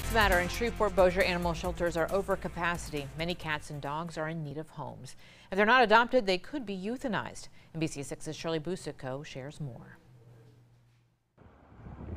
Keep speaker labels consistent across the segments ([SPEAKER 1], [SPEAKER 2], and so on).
[SPEAKER 1] Next matter in Shreveport Bossier animal shelters are over capacity. Many cats and dogs are in need of homes. If they're not adopted, they could be euthanized. NBC6's Shirley Busico shares more.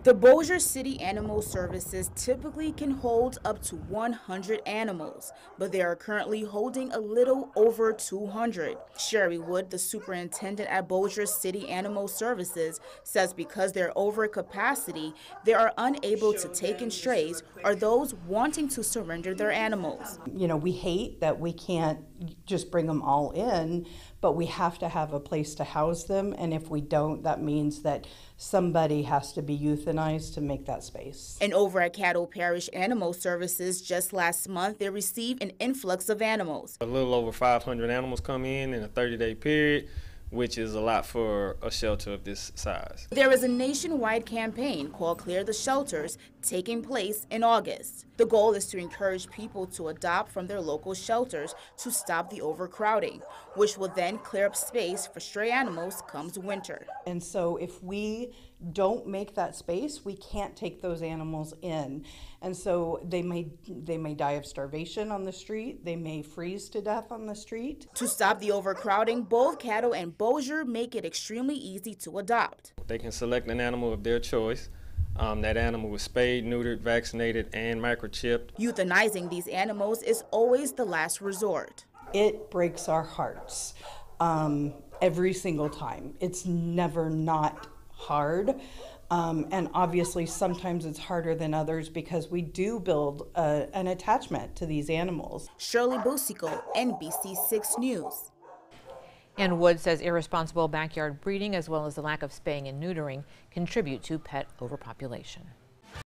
[SPEAKER 2] The Bossier City Animal Services typically can hold up to 100 animals, but they are currently holding a little over 200. Sherry Wood, the superintendent at Bossier City Animal Services, says because they're over capacity, they are unable to take in strays or those wanting to surrender their animals.
[SPEAKER 3] You know, we hate that we can't just bring them all in, but we have to have a place to house them, and if we don't, that means that somebody has to be euthanized to make that space.
[SPEAKER 2] And over at Caddo Parish Animal Services, just last month, they received an influx of animals.
[SPEAKER 4] A little over 500 animals come in in a 30 day period which is a lot for a shelter of this size.
[SPEAKER 2] There is a nationwide campaign called Clear the Shelters taking place in August. The goal is to encourage people to adopt from their local shelters to stop the overcrowding, which will then clear up space for stray animals comes winter.
[SPEAKER 3] And so if we don't make that space, we can't take those animals in. And so they may they may die of starvation on the street, they may freeze to death on the street.
[SPEAKER 2] To stop the overcrowding, both Caddo and Bossier make it extremely easy to adopt.
[SPEAKER 4] They can select an animal of their choice. Um, that animal was spayed, neutered, vaccinated, and microchipped.
[SPEAKER 2] Euthanizing these animals is always the last resort.
[SPEAKER 3] It breaks our hearts um, every single time. It's never not hard. Um, and obviously, sometimes it's harder than others because we do build a, an attachment to these animals.
[SPEAKER 2] Shirley Busico, NBC6 News.
[SPEAKER 1] And Wood says irresponsible backyard breeding as well as the lack of spaying and neutering contribute to pet overpopulation.